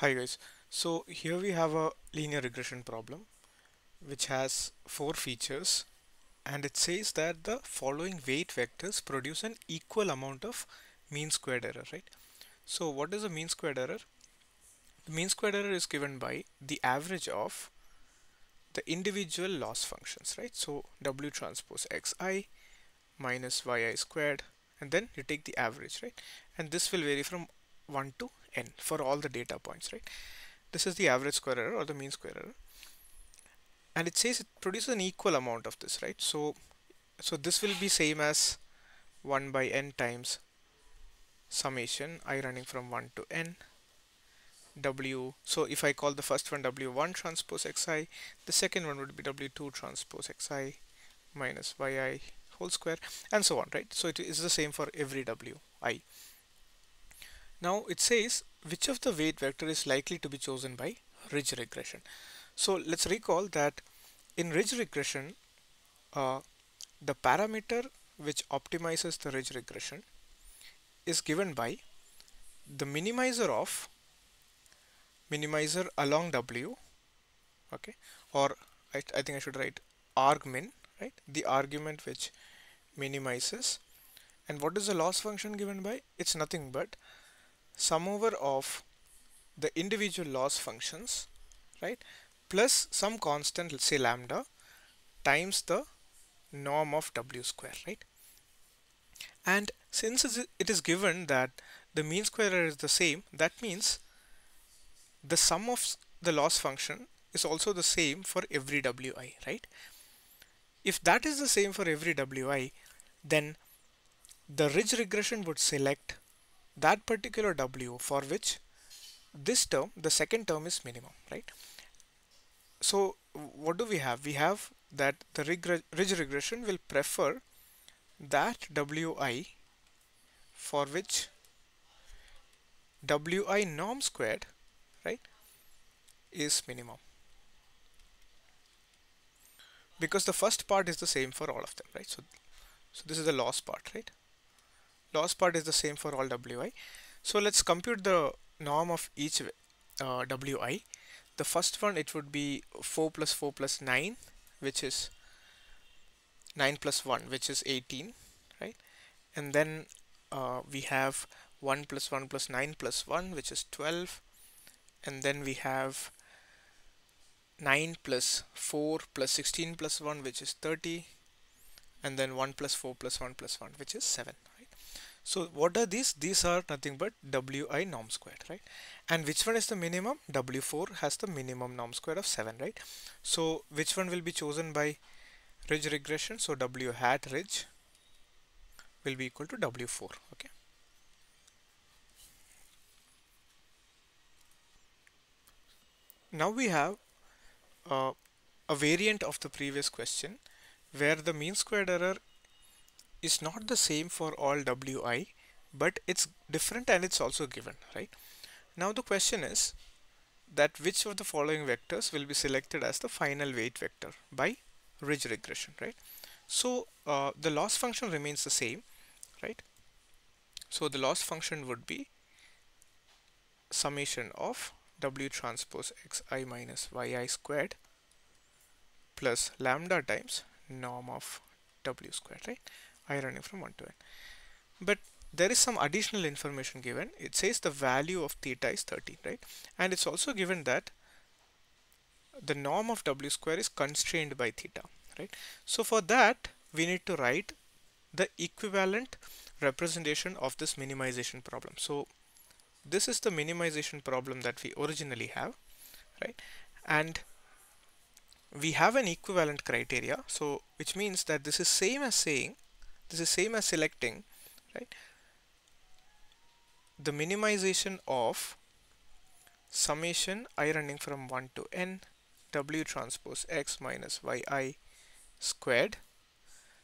Hi guys, so here we have a linear regression problem which has four features and it says that the following weight vectors produce an equal amount of mean squared error, right? So what is a mean squared error? The mean squared error is given by the average of the individual loss functions, right? So W transpose xi minus yi squared and then you take the average, right? And this will vary from 1 to n for all the data points, right? This is the average square error or the mean square error. And it says it produces an equal amount of this, right? So, so this will be same as 1 by n times summation i running from 1 to n w so if I call the first one w1 transpose xi the second one would be w2 transpose xi minus yi whole square and so on right so it is the same for every wi now it says which of the weight vector is likely to be chosen by ridge regression. So let's recall that in ridge regression, uh, the parameter which optimizes the ridge regression is given by the minimizer of minimizer along W, okay, or I, I think I should write argmin, right, the argument which minimizes. And what is the loss function given by? It's nothing but sum over of the individual loss functions right plus some constant say lambda times the norm of w square right? And since it is given that the mean square error is the same that means the sum of the loss function is also the same for every wi right? If that is the same for every wi then the ridge regression would select that particular W for which this term, the second term is minimum, right? So what do we have? We have that the ridge regression will prefer that Wi for which Wi norm squared, right, is minimum. Because the first part is the same for all of them, right? So, so this is the loss part, right? Loss part is the same for all wi so let's compute the norm of each uh, wi the first one it would be 4 plus 4 plus 9 which is 9 plus 1 which is 18 right? And then uh, we have 1 plus 1 plus 9 plus 1 which is 12 and then we have 9 plus 4 plus 16 plus 1 which is 30 and then 1 plus 4 plus 1 plus 1 which is 7 so what are these? These are nothing but Wi norm squared, right? And which one is the minimum? W4 has the minimum norm squared of 7, right? So which one will be chosen by ridge regression? So W hat ridge will be equal to W4, okay? Now we have uh, a variant of the previous question where the mean squared error is not the same for all wi but it's different and it's also given right? Now the question is that which of the following vectors will be selected as the final weight vector by ridge regression right? So uh, the loss function remains the same right? So the loss function would be summation of w transpose xi minus yi squared plus lambda times norm of w squared right running from 1 to n. But there is some additional information given. It says the value of theta is 13, right? And it's also given that the norm of w square is constrained by theta, right? So for that, we need to write the equivalent representation of this minimization problem. So this is the minimization problem that we originally have, right? And we have an equivalent criteria. So which means that this is same as saying this is same as selecting right? The minimization of summation i running from 1 to n w transpose x minus yi squared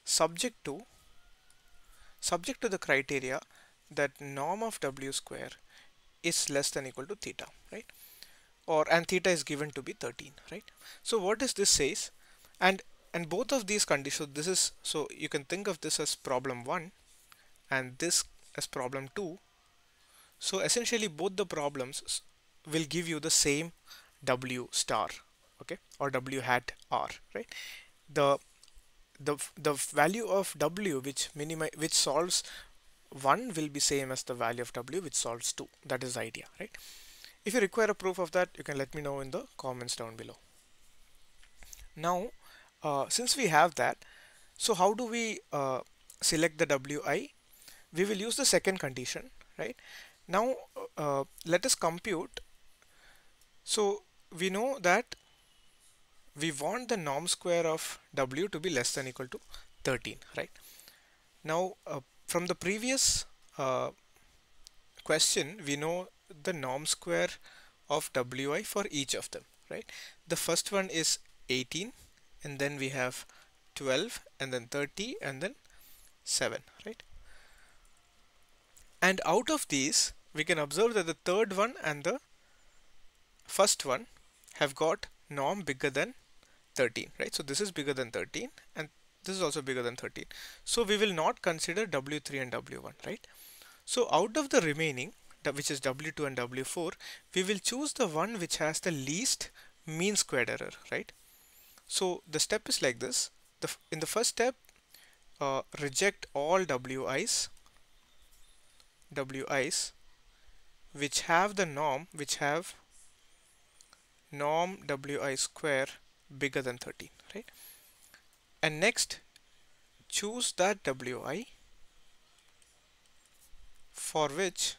subject to subject to the criteria that norm of w square is less than equal to theta right? Or and theta is given to be 13 right? So what does this says? And and both of these conditions this is so you can think of this as problem 1 and this as problem 2 so essentially both the problems will give you the same w star okay or w hat r right? The the the value of w which minimize which solves 1 will be same as the value of w which solves 2 that is the idea right? If you require a proof of that you can let me know in the comments down below. Now uh, since we have that so how do we uh, select the wi we will use the second condition right? Now uh, let us compute. So we know that we want the norm square of w to be less than equal to 13 right? Now uh, from the previous uh, question we know the norm square of wi for each of them right? The first one is 18 and then we have 12 and then 30 and then 7 right? And out of these we can observe that the third one and the first one have got norm bigger than 13 right? So this is bigger than 13 and this is also bigger than 13 so we will not consider w3 and w1 right? So out of the remaining which is w2 and w4 we will choose the one which has the least mean squared error right so the step is like this. The in the first step uh, reject all wi's wi's which have the norm which have norm wi square bigger than 13 right? And next choose that wi for which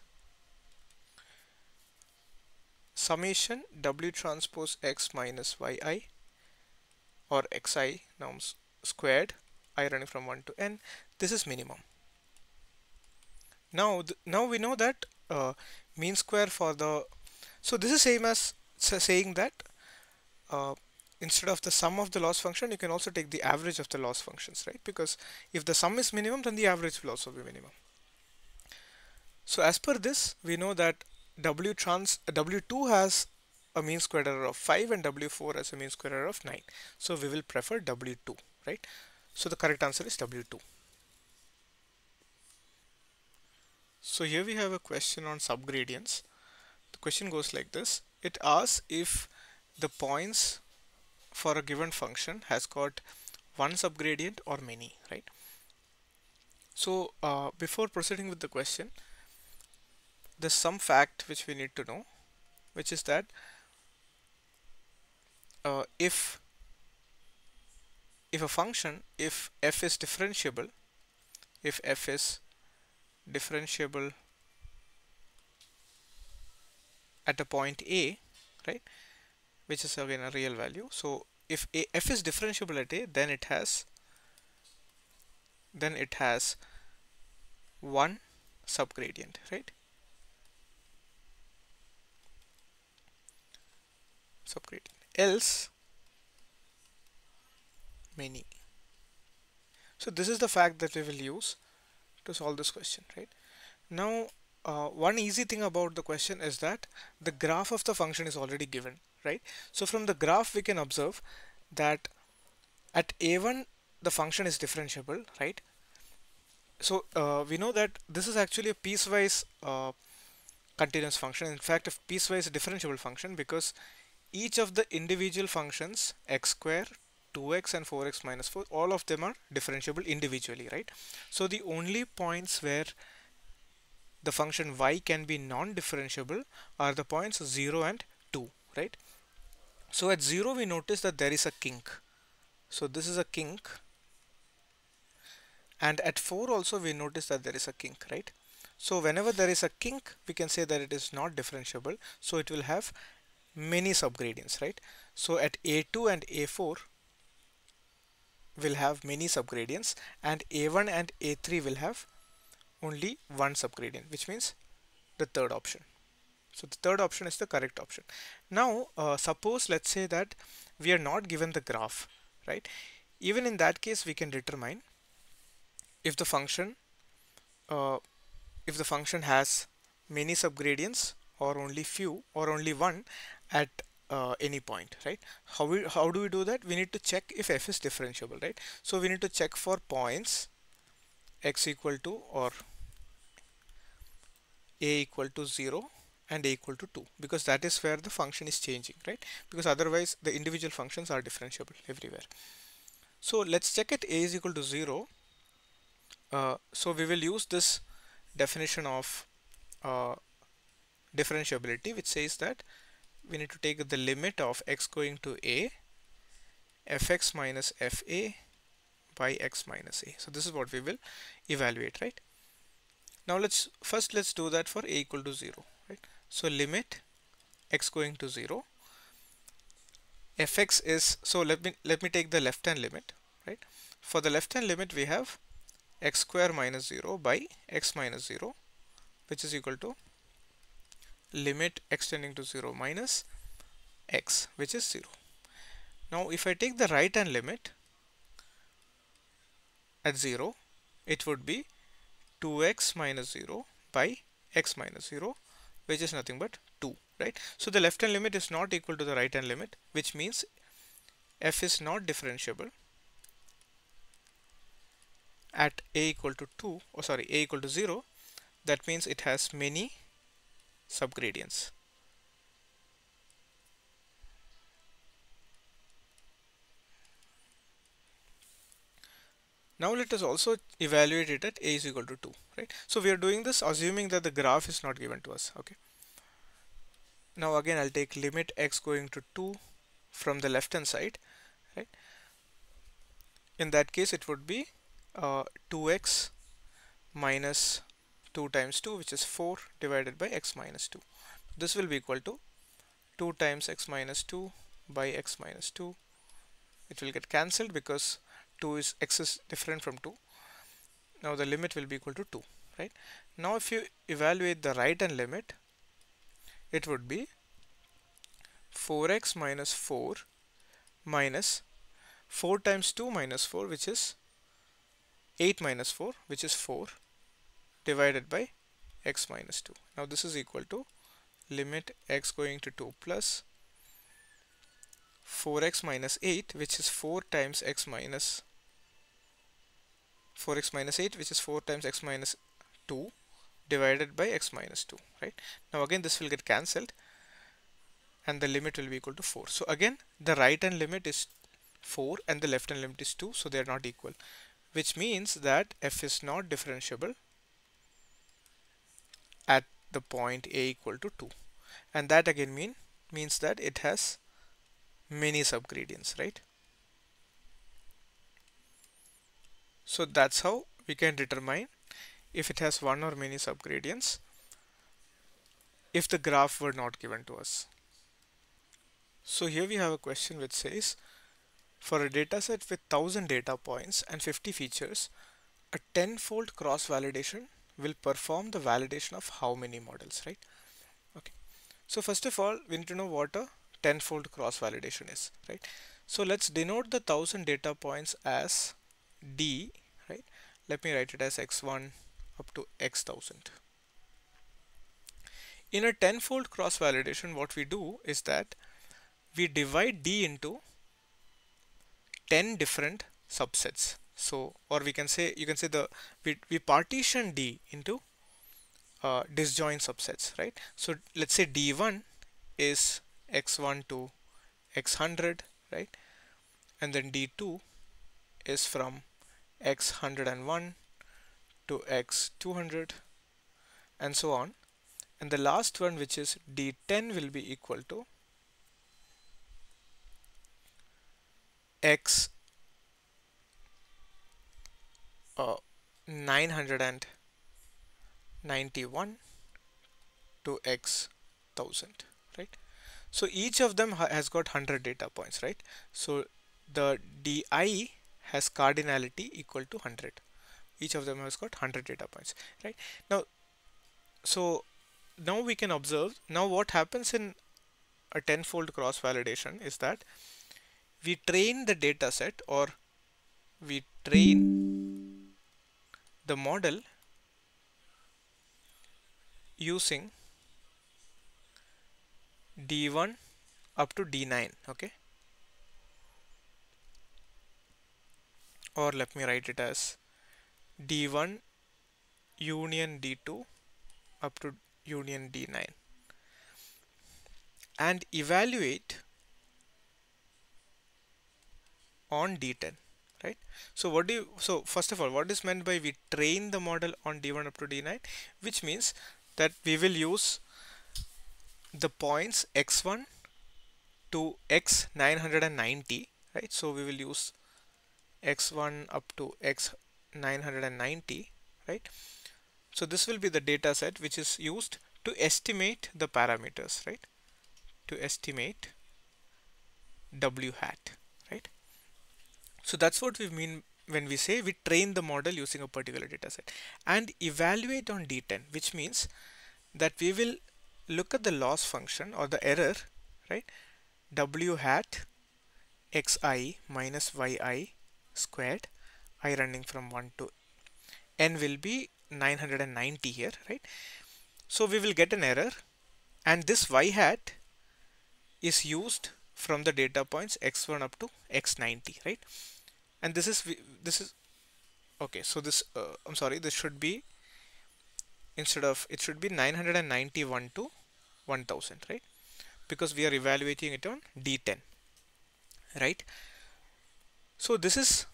summation w transpose x minus yi or xi norms squared i running from 1 to n this is minimum. Now now we know that uh, mean square for the so this is same as saying that uh, instead of the sum of the loss function you can also take the average of the loss functions right? Because if the sum is minimum then the average will also be minimum. So as per this we know that w trans w2 has a mean square error of 5 and w4 as a mean square error of 9 so we will prefer w2 right? So the correct answer is w2 so here we have a question on subgradients. The question goes like this. It asks if the points for a given function has got one subgradient or many right? So uh, before proceeding with the question there's some fact which we need to know which is that uh, if if a function if f is differentiable if f is differentiable at a point a right which is again a real value. So if a, f is differentiable at a then it has then it has one subgradient right? Subgradient else many. So this is the fact that we will use to solve this question right? Now uh, one easy thing about the question is that the graph of the function is already given right? So from the graph we can observe that at a1 the function is differentiable right? So uh, we know that this is actually a piecewise uh, continuous function. In fact a piecewise differentiable function because each of the individual functions x square 2x and 4x minus 4 all of them are differentiable individually right? So the only points where the function y can be non-differentiable are the points 0 and 2 right? So at 0 we notice that there is a kink. So this is a kink. And at 4 also we notice that there is a kink right? So whenever there is a kink we can say that it is not differentiable. So it will have many subgradients right? So at a2 and a4 will have many subgradients and a1 and a3 will have only one subgradient which means the third option. So the third option is the correct option. Now uh, suppose let's say that we are not given the graph right? Even in that case we can determine if the function uh, if the function has many subgradients or only few or only one at uh, any point right? How we how do we do that? We need to check if f is differentiable right? So we need to check for points x equal to or a equal to 0 and a equal to 2 because that is where the function is changing right? Because otherwise the individual functions are differentiable everywhere. So let's check it. A is equal to 0 uh, so we will use this definition of uh, differentiability which says that we need to take the limit of x going to a fx minus fa by x minus a. So this is what we will evaluate right? Now let's first let's do that for a equal to 0 right? So limit x going to 0 fx is so let me let me take the left hand limit right? For the left hand limit we have x square minus 0 by x minus 0 which is equal to limit extending to 0 minus x which is 0 now if I take the right hand limit at 0 it would be 2x minus 0 by x minus 0 which is nothing but 2 right? So the left hand limit is not equal to the right hand limit which means f is not differentiable at a equal to 2 or oh sorry a equal to 0 that means it has many subgradients Now let us also evaluate it at a is equal to 2, right? So we are doing this assuming that the graph is not given to us, okay? Now again I'll take limit x going to 2 from the left hand side, right? In that case it would be uh, 2x minus 2 times 2 which is 4 divided by x minus 2. This will be equal to 2 times x minus 2 by x minus 2. It will get cancelled because 2 is x is different from 2 now the limit will be equal to 2 right now if you evaluate the right hand limit it would be 4x minus 4 minus 4 times 2 minus 4 which is 8 minus 4 which is 4 divided by x minus 2 now this is equal to limit x going to 2 plus 4x minus 8 which is 4 times x minus 4x minus 8 which is 4 times x minus 2 divided by x minus 2 right? Now again this will get cancelled and the limit will be equal to 4 so again the right hand limit is 4 and the left hand limit is 2 so they are not equal which means that f is not differentiable the point a equal to 2 and that again mean means that it has many subgradients right So that's how we can determine if it has one or many subgradients if the graph were not given to us. So here we have a question which says for a dataset with 1000 data points and 50 features, a 10-fold cross-validation will perform the validation of how many models, right? Okay. So first of all, we need to know what a 10-fold cross-validation is, right? So let's denote the 1000 data points as d right let me write it as x1 up to x thousand in a tenfold cross validation what we do is that we divide d into 10 different subsets so or we can say you can say the we, we partition d into uh, disjoint subsets right? So let's say d1 is x1 to x100 right? And then d2 is from x101 to x200 and so on. And the last one which is d10 will be equal to x uh, 991 to x 1000 right? So each of them ha has got 100 data points right? So the di has cardinality equal to 100 each of them has got 100 data points right? Now so now we can observe now what happens in a tenfold cross validation is that we train the data set or we train the model using d1 up to d9 okay? Or let me write it as d1 union d2 up to union d9 and evaluate on d10 right? So what do you so first of all what is meant by we train the model on d1 up to d9 which means that we will use the points x1 to x990 right? So we will use x1 up to x990 right? So this will be the data set which is used to estimate the parameters right? To estimate w hat so that's what we mean when we say we train the model using a particular data set and evaluate on d10 which means that we will look at the loss function or the error right? W hat xi minus yi squared i running from 1 to n will be 990 here right? So we will get an error and this y hat is used from the data points x1 up to x90 right and this is this is okay so this uh, I'm sorry this should be instead of it should be 991 to 1000 right? Because we are evaluating it on d10 right? So this is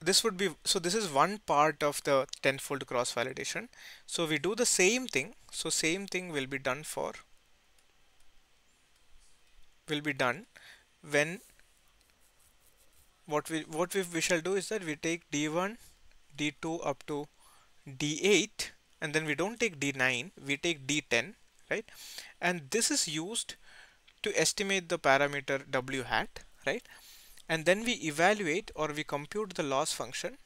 this would be so this is one part of the tenfold cross validation. So we do the same thing so same thing will be done for will be done when what we what we, we shall do is that we take d1 d2 up to d8 and then we don't take d9 we take d10 right? And this is used to estimate the parameter w hat right? And then we evaluate or we compute the loss function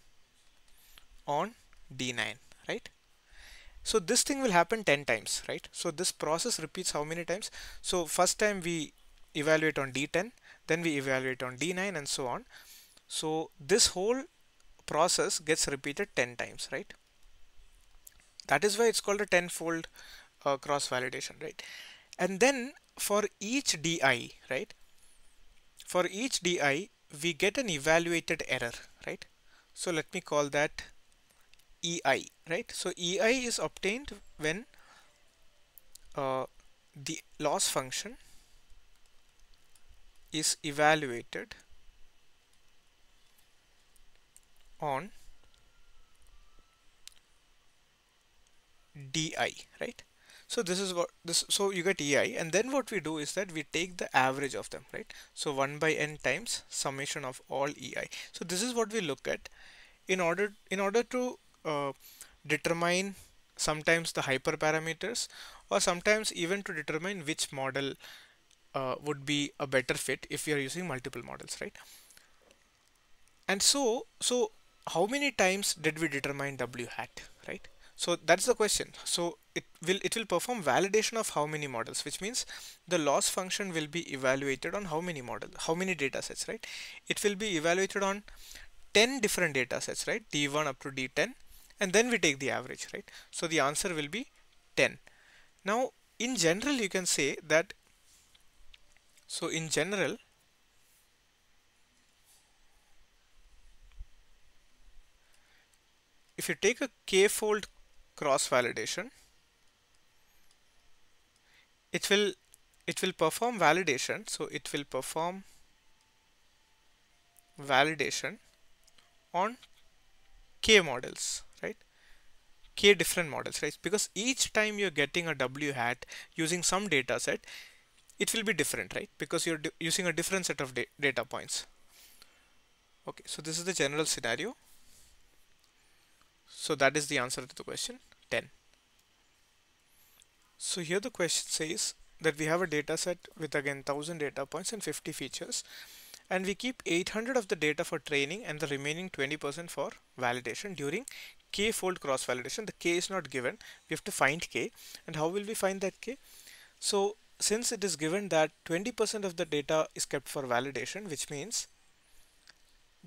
on D9 right? So this thing will happen 10 times right? So this process repeats how many times? So first time we evaluate on D10 then we evaluate on D9 and so on so this whole process gets repeated 10 times right? That is why it's called a tenfold uh, cross validation right? And then for each DI right? For each DI we get an evaluated error right? So let me call that EI right? So EI is obtained when uh, the loss function is evaluated on DI right? So this is what this so you get EI and then what we do is that we take the average of them right? So 1 by n times summation of all EI so this is what we look at in order in order to uh, determine sometimes the hyperparameters or sometimes even to determine which model uh, would be a better fit if we are using multiple models right? And so so how many times did we determine w hat right? So that's the question. So it will it will perform validation of how many models which means the loss function will be evaluated on how many models how many data sets right? It will be evaluated on 10 different data sets right? D1 up to d10 and then we take the average right? So the answer will be 10 now in general you can say that so in general if you take a k-fold cross validation it will it will perform validation. So it will perform validation on k models right? K different models right? Because each time you're getting a w hat using some data set it will be different right? Because you're using a different set of da data points. Okay so this is the general scenario so that is the answer to the question. 10. So here the question says that we have a data set with again 1000 data points and 50 features and we keep 800 of the data for training and the remaining 20% for validation. During k fold cross validation the k is not given. We have to find k. And how will we find that k? So since it is given that 20% of the data is kept for validation which means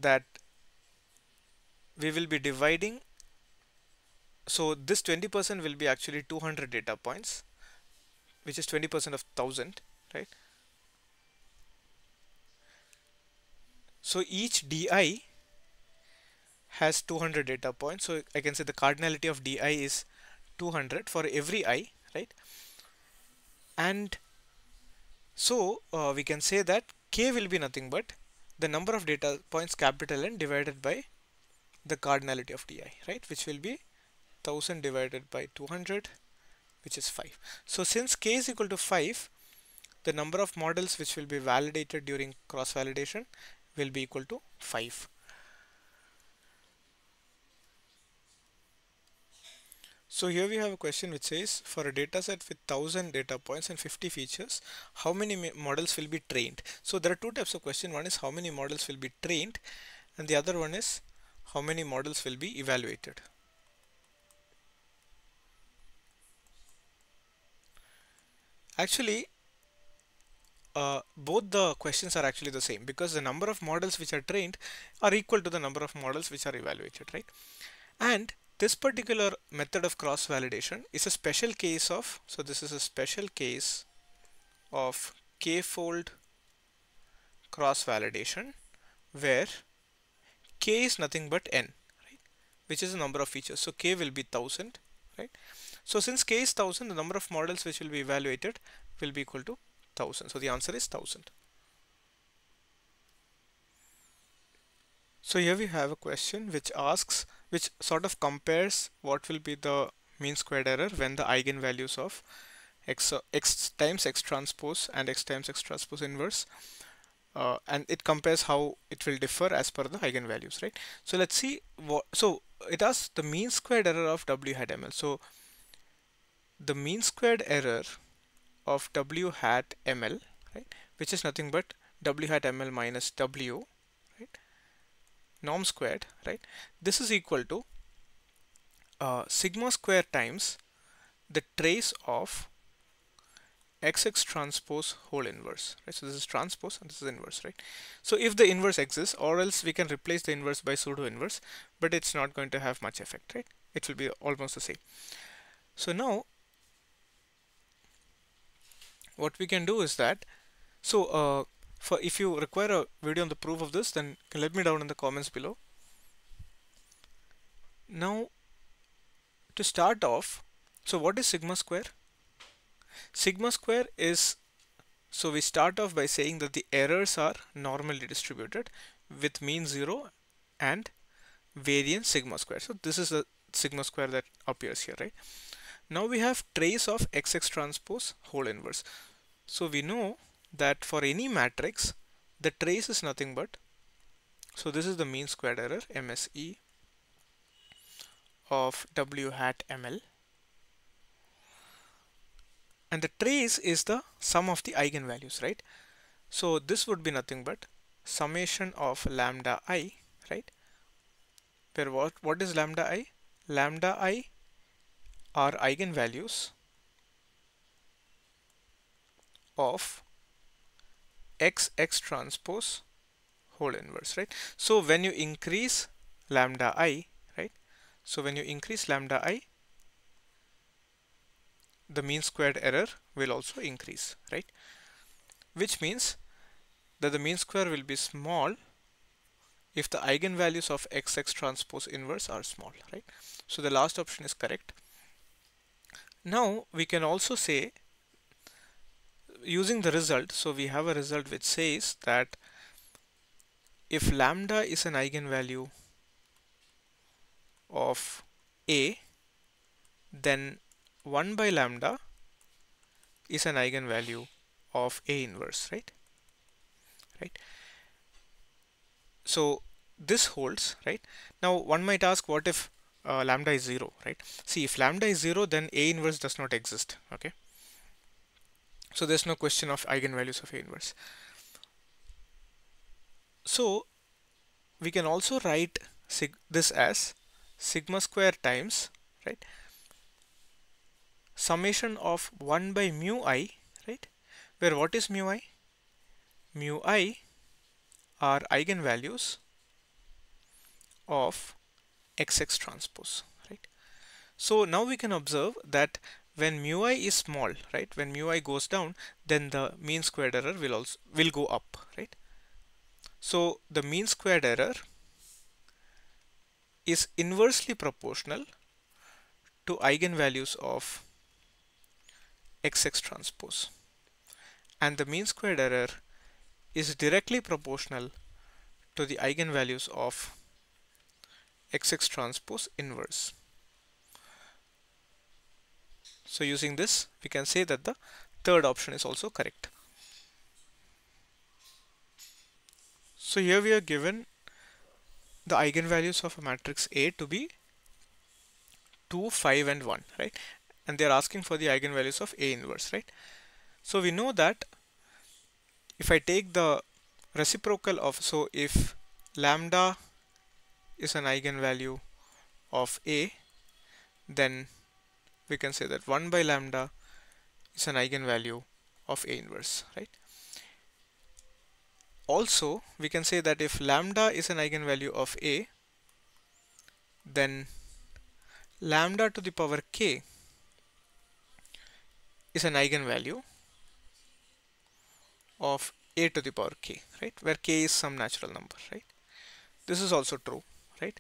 that we will be dividing so this 20% will be actually 200 data points which is 20% of 1000 right? So each DI has 200 data points. So I can say the cardinality of DI is 200 for every i right? And So uh, we can say that k will be nothing but the number of data points capital N divided by the cardinality of di, right? Which will be 1000 divided by 200, which is 5. So since k is equal to 5, the number of models which will be validated during cross validation will be equal to 5. So here we have a question which says for a data set with 1000 data points and 50 features, how many models will be trained? So there are two types of question. One is how many models will be trained and the other one is how many models will be evaluated. Actually, uh, both the questions are actually the same because the number of models which are trained are equal to the number of models which are evaluated, right? And this particular method of cross validation is a special case of so this is a special case of k-fold cross validation where k is nothing but n right? Which is the number of features. So k will be 1000 right so since k is 1000 the number of models which will be evaluated will be equal to 1000 so the answer is 1000 so here we have a question which asks which sort of compares what will be the mean squared error when the eigenvalues of x, x times x transpose and x times x transpose inverse uh, and it compares how it will differ as per the eigenvalues right? So let's see what so it asks the mean squared error of w hat ml so the mean squared error of w hat ml right which is nothing but w hat ml minus w norm squared right this is equal to uh, sigma square times the trace of xx transpose whole inverse right so this is transpose and this is inverse right. So if the inverse exists or else we can replace the inverse by pseudo inverse but it's not going to have much effect right it will be almost the same. So now what we can do is that so uh, for if you require a video on the proof of this then let me down in the comments below. Now to start off so what is sigma square? Sigma square is so we start off by saying that the errors are normally distributed with mean 0 and variance sigma square. So this is the sigma square that appears here right now we have trace of xx transpose whole inverse. So we know that for any matrix the trace is nothing but so this is the mean squared error MSE of W hat ML and the trace is the sum of the eigenvalues right? So this would be nothing but summation of lambda i right? Where what what is lambda i? Lambda i are eigenvalues of x x transpose whole inverse right? So when you increase lambda i right? So when you increase lambda i the mean squared error will also increase right? Which means that the mean square will be small if the eigenvalues of x x transpose inverse are small right? So the last option is correct now we can also say using the result so we have a result which says that if lambda is an eigenvalue of a then 1 by lambda is an eigenvalue of a inverse right? Right? So this holds right? Now one might ask what if uh, lambda is 0 right? See if lambda is 0 then a inverse does not exist okay? So there's no question of eigenvalues of A inverse. So we can also write this as sigma square times right? Summation of 1 by mu i right? Where what is mu i? Mu i are eigenvalues of xx transpose right? So now we can observe that when mu i is small right when mu i goes down then the mean squared error will also will go up right? So the mean squared error is inversely proportional to eigenvalues of xx transpose. And the mean squared error is directly proportional to the eigenvalues of XX transpose inverse. So using this we can say that the third option is also correct. So here we are given the eigenvalues of a matrix A to be 2, 5 and 1 right and they are asking for the eigenvalues of A inverse right. So we know that if I take the reciprocal of so if lambda is an eigenvalue of A then we can say that 1 by lambda is an eigenvalue of A inverse right? Also we can say that if lambda is an eigenvalue of A then lambda to the power k is an eigenvalue of a to the power k right? Where k is some natural number right? This is also true right?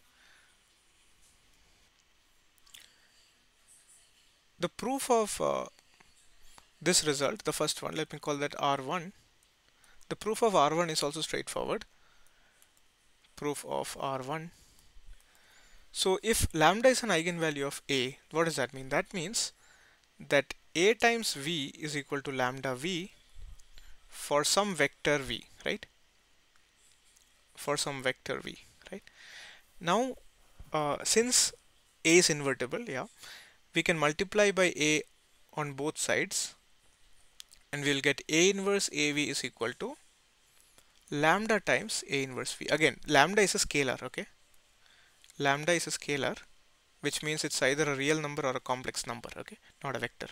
The proof of uh, this result the first one let me call that r1 the proof of r1 is also straightforward. Proof of r1 so if lambda is an eigenvalue of a what does that mean? That means that a times v is equal to lambda v for some vector v right? For some vector v now uh, since a is invertible yeah we can multiply by a on both sides and we'll get a inverse av is equal to lambda times a inverse v. Again lambda is a scalar okay? Lambda is a scalar which means it's either a real number or a complex number okay? Not a vector.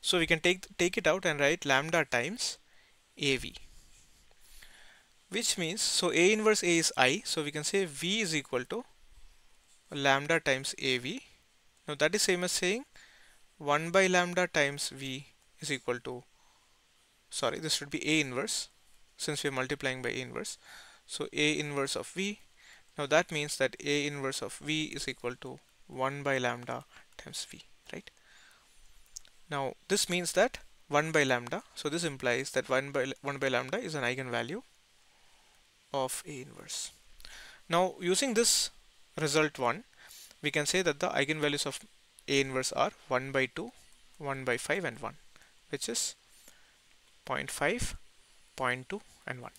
So we can take take it out and write lambda times av which means so a inverse a is i so we can say v is equal to lambda times av now that is same as saying 1 by lambda times v is equal to sorry this should be a inverse since we are multiplying by a inverse. So a inverse of v. Now that means that a inverse of v is equal to 1 by lambda times v right? Now this means that 1 by lambda so this implies that 1 by 1 by lambda is an eigenvalue of a inverse. Now using this result 1 we can say that the eigenvalues of a inverse are 1 by 2 1 by 5 and 1 which is 0.5 0.2 and 1